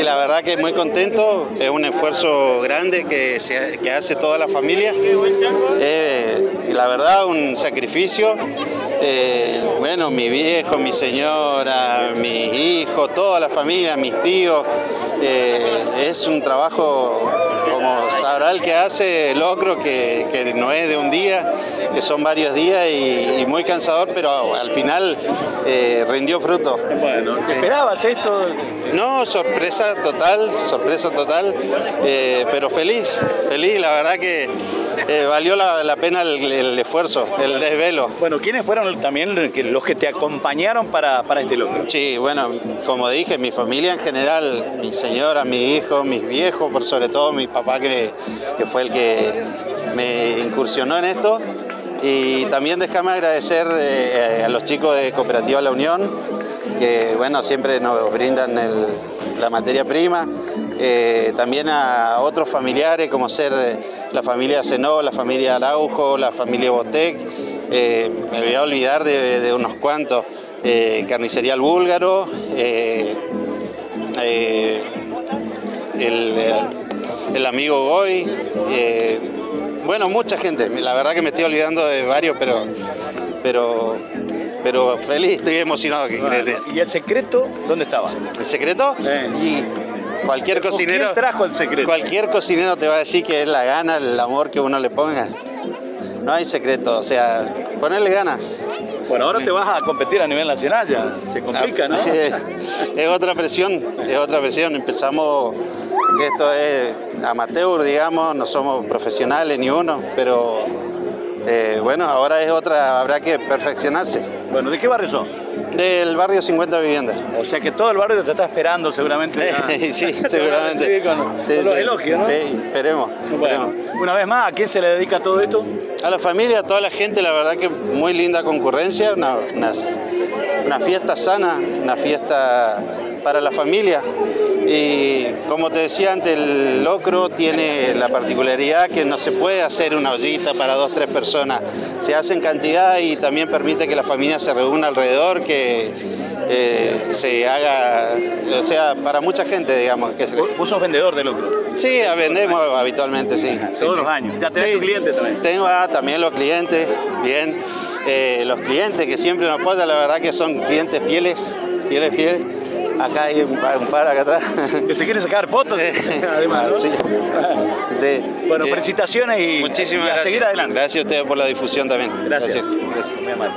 La verdad que muy contento, es un esfuerzo grande que, se, que hace toda la familia, eh, la verdad un sacrificio, eh, bueno, mi viejo, mi señora, mis hijos, toda la familia, mis tíos, eh, es un trabajo como sabrá el que hace locro, que, que, no es de un día, que son varios días y, y muy cansador, pero al final eh, rindió fruto. Bueno, esperabas esto? No, sorpresa total, sorpresa total, eh, pero feliz, feliz, la verdad que eh, valió la, la pena el, el, esfuerzo, el desvelo. Bueno, ¿quiénes fueron también los que te acompañaron para, para este logro? Sí, bueno, como dije, mi familia en general, mi señora, mi hijo, mis viejos, por sobre todo mi papá que, que fue el que me incursionó en esto. Y también déjame agradecer eh, a los chicos de Cooperativa La Unión, que bueno, siempre nos brindan el, la materia prima. Eh, también a otros familiares, como ser la familia Senó, la familia Araujo, la familia Botec. Eh, me voy a olvidar de, unos cuantos. Eh, Carnicería El Búlgaro, el, el, amigo Goy bueno, mucha gente. La verdad que me estoy olvidando de varios, pero, pero, pero feliz, estoy emocionado. Que bueno, ¿Y el secreto dónde estaba? ¿El secreto? Eh. Y cualquier cocinero. ¿Quién trajo el secreto? Cualquier cocinero te va a decir que es la gana, el amor que uno le ponga. No hay secreto, o sea, ponerle ganas. Bueno, ahora te vas a competir a nivel nacional ya, se complica, ¿no? es otra presión, es otra presión. Empezamos, esto es amateur, digamos, no somos profesionales ni uno, pero eh, bueno, ahora es otra, habrá que perfeccionarse. Bueno, ¿de qué barrio son? Del barrio 50 Viviendas. O sea que todo el barrio te está esperando seguramente. sí, seguramente. Con, sí, con los sí. elogios, ¿no? Sí, esperemos, bueno, esperemos. Una vez más, ¿a quién se le dedica todo esto? A la familia, a toda la gente, la verdad que muy linda concurrencia, una, una, una fiesta sana, una fiesta para la familia. Y como te decía antes, el locro tiene la particularidad que no se puede hacer una ollita para dos, tres personas. Se hace en cantidad y también permite que la familia se reúna alrededor, que eh, se haga, o sea, para mucha gente, digamos. Que. ¿Vos sos vendedor de locro? Sí, vendemos habitualmente, sí. Todos sí, los sí. años. ¿Ya tenés sí. clientes también? Tengo ah, también los clientes, bien. Eh, los clientes que siempre nos apoyan, la verdad que son clientes fieles, fieles, fieles. Acá hay un par, un par acá atrás. Que se quieren sacar fotos, además, ¿no? sí. sí. Bueno, felicitaciones y, Muchísimas y a gracias. seguir adelante. Gracias a ustedes por la difusión también. Gracias. Gracias. gracias. Muy amable.